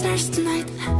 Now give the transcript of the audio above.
stars tonight.